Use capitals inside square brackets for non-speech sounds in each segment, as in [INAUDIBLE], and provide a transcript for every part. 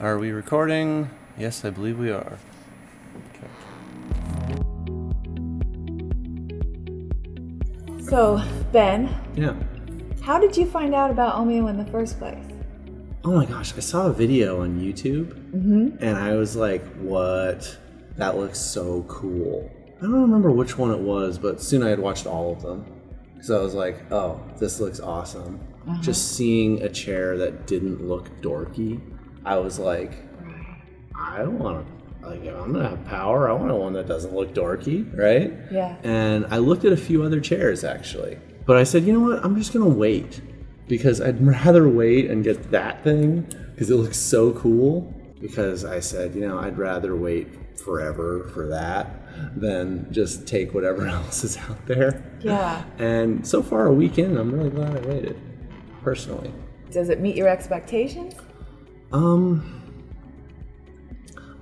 Are we recording? Yes, I believe we are. Okay. So, Ben, Yeah. how did you find out about Omeo in the first place? Oh my gosh, I saw a video on YouTube mm-hmm. and I was like, what? That looks so cool. I don't remember which one it was, but soon I had watched all of them. So I was like, oh, this looks awesome. Uh-huh. Just seeing a chair that didn't look dorky, I was like, I don't want to, like, I'm to have power. I want one that doesn't look dorky, right? Yeah. And I looked at a few other chairs actually. But I said, you know what? I'm just going to wait because I'd [LAUGHS] rather wait and get that thing because it looks so cool. Because I said, you know, I'd rather wait forever for that than just take whatever [LAUGHS] else is out there. Yeah. [LAUGHS] And so far, a week in, I'm really glad I waited, personally. Does it meet your expectations? Um,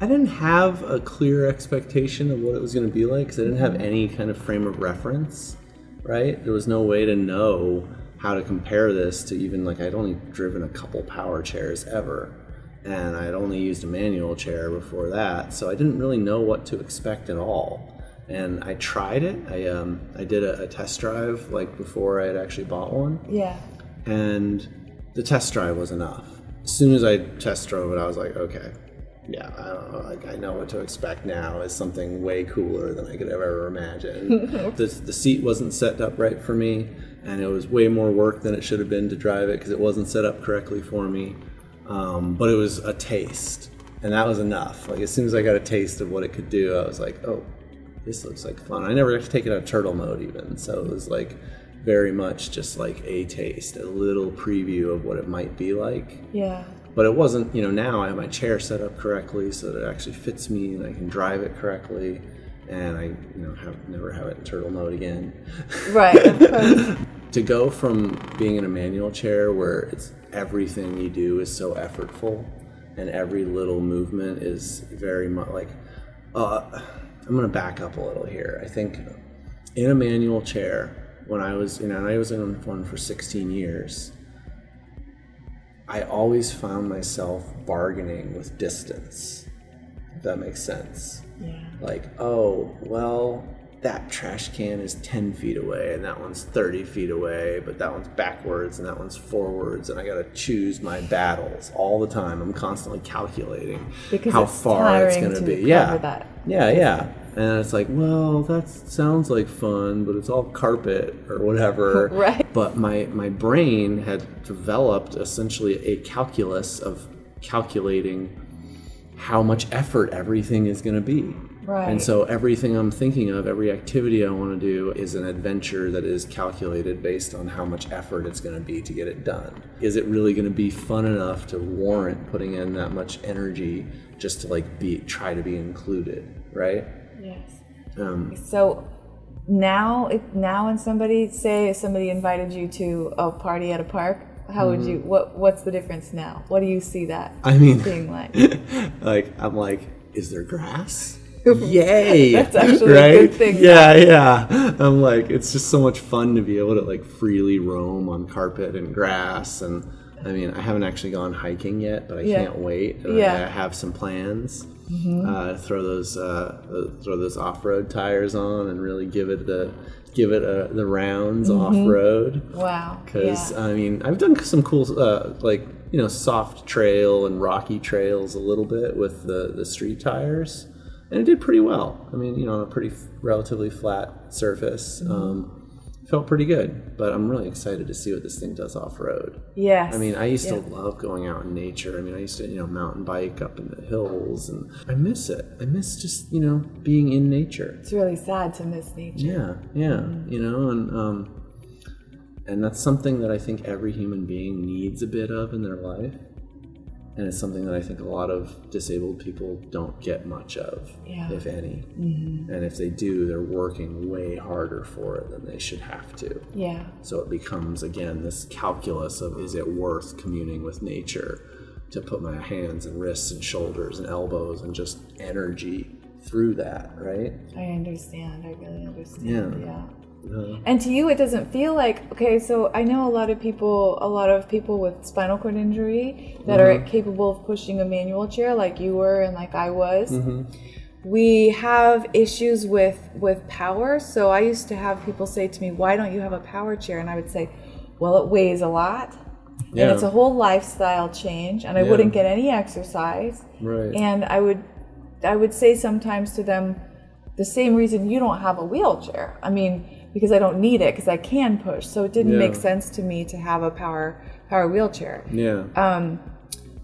I didn't have a clear expectation of what it was going to be like because I didn't have any kind of frame of reference, right? There was no way to know how to compare this to even like I'd only driven a couple power chairs ever, and I'd only used a manual chair before that, so I didn't really know what to expect at all. And I tried it. I um, I did a, a test drive like before I had actually bought one, Yeah. and the test drive was enough. As soon as I test drove it, I was like, okay, yeah, I don't know, like I know what to expect now is something way cooler than I could have ever imagined. [LAUGHS] the, the seat wasn't set up right for me, and it was way more work than it should have been to drive it because it wasn't set up correctly for me. Um, but it was a taste, and that was enough. Like as soon as I got a taste of what it could do, I was like, oh, this looks like fun. I never got to take it out of turtle mode even, so it was like very much just like a taste, a little preview of what it might be like. Yeah. But it wasn't, you know, now I have my chair set up correctly so that it actually fits me and I can drive it correctly. And I, you know, have never have it in turtle mode again. Right. [LAUGHS] To go from being in a manual chair where it's everything you do is so effortful and every little movement is very much like uh, i'm going to back up a little here i think in a manual chair when i was you know and i was in one for 16 years i always found myself bargaining with distance if that makes sense yeah. like, oh, well, that trash can is 10 feet away and that one's 30 feet away, but that one's backwards and that one's forwards, and I gotta choose my battles all the time. I'm constantly calculating Because how it's far it's gonna to be. Yeah. that Yeah, yeah. And it's like, well, that sounds like fun, but it's all carpet or whatever. [LAUGHS] Right. But my, my brain had developed essentially a calculus of calculating how much effort everything is going to be. Right. And so everything I'm thinking of, every activity I want to do is an adventure that is calculated based on how much effort it's going to be to get it done. Is it really going to be fun enough to warrant putting in that much energy just to like be try to be included, right? Yes. Um, So now, if now, when somebody say somebody invited you to a party at a park, how would you? What What's the difference now? What do you see that I mean, being like? [LAUGHS] like I'm like, is there grass? [LAUGHS] Yay! That's actually a good thing. Yeah, yeah. I'm like, it's just so much fun to be able to like freely roam on carpet and grass, and I mean, I haven't actually gone hiking yet, but I Yeah. can't wait. And Yeah. Mm-hmm. I have some plans. Uh, throw those uh, throw those off road tires on and really give it the give it uh the rounds off road. Wow. Because yeah. I mean, I've done some cool, uh, like you know, soft trail and rocky trails a little bit with the the street tires, and it did pretty well. I mean, you know, on a pretty f- relatively flat surface, um, felt pretty good. But I'm really excited to see what this thing does off road. yes. I mean, I used Yeah. to love going out in nature. I mean, I used to, you know, mountain bike up in the hills, and I miss it. I miss just, you know, being in nature. It's really sad to miss nature. Yeah, yeah, you know, and um, and that's something that I think every human being needs a bit of in their life, and it's something that I think a lot of disabled people don't get much of, Yeah. if any. Mm-hmm. And if they do, they're working way harder for it than they should have to. Yeah. So it becomes again this calculus of is it worth communing with nature to put my hands and wrists and shoulders and elbows and just energy through that, right? I understand. I really understand. Yeah. Yeah. And to you, it doesn't feel like okay. So I know a lot of people, a lot of people with spinal cord injury that are mm-hmm. capable of pushing a manual chair, like you were and like I was. Mm-hmm. We have issues with with power. So I used to have people say to me, "Why don't you have a power chair?" And I would say, "Well, it weighs a lot." Yeah. And it's a whole lifestyle change, and I Yeah. wouldn't get any exercise. Right. And I would, I would say sometimes to them, the same reason you don't have a wheelchair. I mean, because I don't need it because I can push. So it didn't Yeah. make sense to me to have a power power wheelchair. Yeah. Um,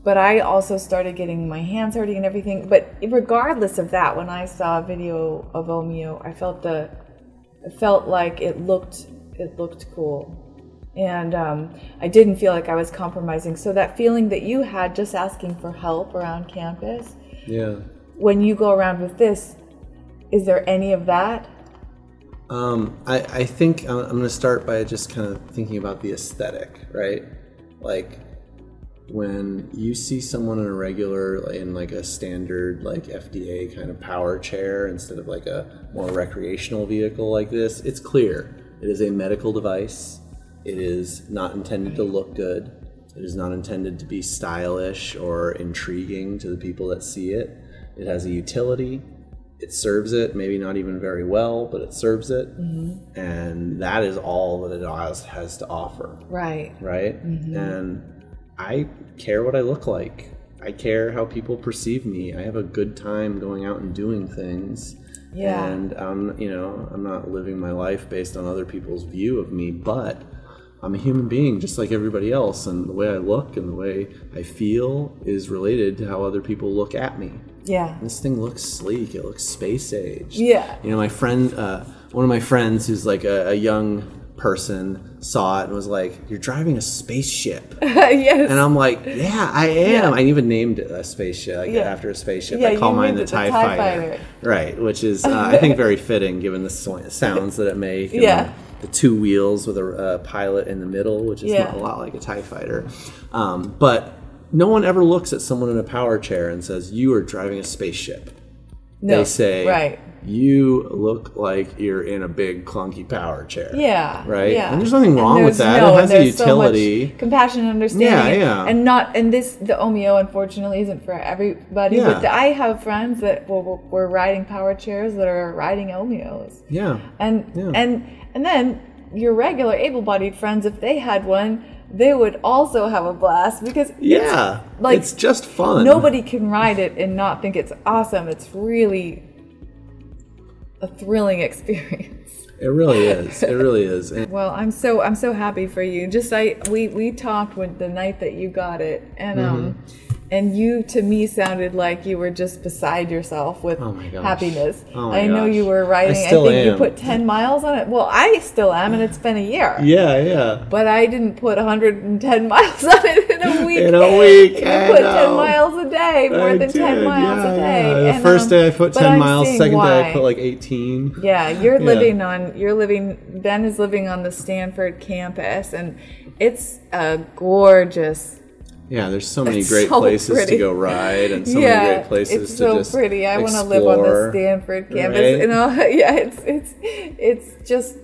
but I also started getting my hands hurting and everything. But regardless of that, when I saw a video of Omeo, I felt the, I felt like it looked it looked cool, and um, I didn't feel like I was compromising. So that feeling that you had just asking for help around campus, yeah. when you go around with this, is there any of that? Um, I, I think I'm, I'm going to start by just kind of thinking about the aesthetic, right? Like when you see someone in a regular, in like a standard, like FDA kind of power chair instead of like a more recreational vehicle like this, it's clear it is a medical device. It is not intended to look good. It is not intended to be stylish or intriguing to the people that see it. It has a utility it serves it, maybe not even very well, but it serves it. Mm-hmm. And that is all that it has, has to offer, Right. right? Mm-hmm. And I care what I look like. I care how people perceive me. I have a good time going out and doing things. Yeah. And I'm, you know, I'm not living my life based on other people's view of me, but I'm a human being just like everybody else. And the way I look and the way I feel is related to how other people look at me. Yeah. This thing looks sleek. It looks space age. Yeah. You know, my friend, uh, one of my friends who's like a, a young person saw it and was like, "You're driving a spaceship," [LAUGHS] yes. and I'm like, "Yeah, I am." I even named it a spaceship, like Yeah. after a spaceship. Yeah, I call mine the the Tie, TIE Fighter. Fighter. right? Which is, uh, I think, very fitting given the sounds that it makes. [LAUGHS] Yeah. The, the two wheels with a uh, pilot in the middle, which is Yeah. not a lot like a Tie Fighter, um, but. No one ever looks at someone in a power chair and says, "You are driving a spaceship." No. they say, right. you look like you're in a big clunky power chair. Yeah. Right? Yeah. And there's nothing wrong with that. No, It has a there's so utility. compassion and understanding. Yeah, and- yeah. And not and this the Omeo unfortunately isn't for everybody. Yeah. But I have friends that were riding power chairs that are riding Omeos. Yeah. And Yeah. and and then your regular able-bodied friends, if they had one, they would also have a blast because it's- Yeah. like, it's just fun. nobody can ride it and not think it's awesome. It's really a thrilling [LAUGHS] experience. It really is. It really is. And [LAUGHS] Well, I'm so I'm so happy for you. Just I we we talked with the night that you got it, and um, Mm-hmm. And you to me sounded like you were just beside yourself with Oh happiness. Oh my I know gosh. you were riding. I I, think you put ten miles on it. Well, I still am, and it's been a year. yeah, yeah. But I didn't put 110 [LAUGHS] miles on it in a week. In a week, You I put 10 miles a day, more I than 10 miles yeah, a day. yeah. The And, first um, day I put 10 miles, second day I put like 18. Yeah, you're Yeah. living on you're living Ben is living on the Stanford campus and it's a gorgeous Yeah, there's so many It's great so places pretty. to go ride and so yeah, many great places it's to so just pretty. I want to live on the Stanford campus. right? You know, [LAUGHS] yeah, it's it's it's just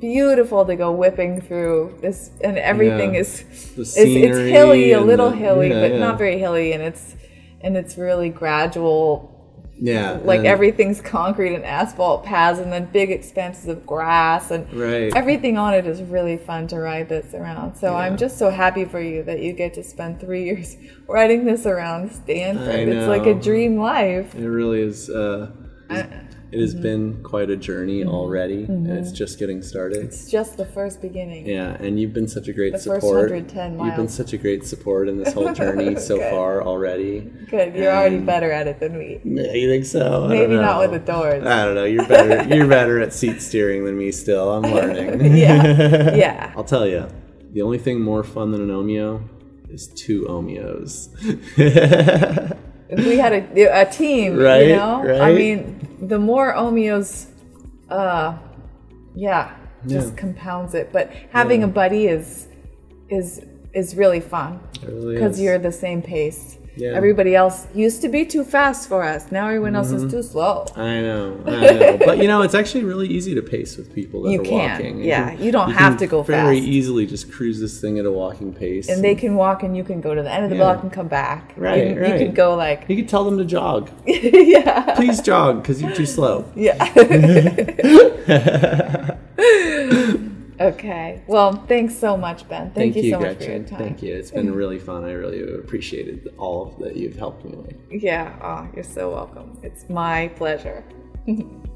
beautiful to go whipping through this, and everything Yeah. is it's, it's hilly, a little the- hilly, yeah, but not very hilly, and it's and it's really gradual. Yeah. Like and- everything's concrete and asphalt paths, and then big expanses of grass, and Right. everything on it is really fun to ride this around. So I'm just so happy for you that you get to spend three [LAUGHS] years riding this around Stanford. It's like a dream life. It really is. Uh, it has Mm-hmm. been quite a journey already, and it's just getting started. It's just the first beginning. Yeah, and you've been such a great The first support. 110 You've been such a great support in this whole journey [LAUGHS] so far already. Good. You're already Um, better at it than me. Yeah, you think so? Maybe don't with the doors. I don't know. You're better. You're better at seat steering than me. Still, I'm [LAUGHS] learning. Yeah. Yeah. [LAUGHS] I'll tell you, the only thing more fun than an Omeo is two Omeos. If we had a, a team, Right, you know? I mean, the more Omeos, uh, yeah, just Yeah. compounds it. But having Yeah. a buddy is is is really fun It really because you're the same pace. Yeah. Everybody else used to be too fast for us. Now everyone else Mm-hmm. is too slow. I know, [LAUGHS] I know. but you know, it's actually really easy to pace with people that You are can, walking. yeah. You don't have can to go very fast. easily just cruise this thing at a walking pace. And they can walk and you can go to the end of the Yeah. block and come back. Right, You, you right. can go like, you could tell them to jog. [LAUGHS] yeah. Please jog because you're too slow. Yeah. [LAUGHS] okay. Well, thanks so much, Ben. Thank, you, so much for your time. Thank you. It's been really fun. I really appreciated all that you've helped me with. Yeah. Oh, you're so welcome. It's my pleasure. [LAUGHS]